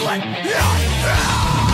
Wrestling.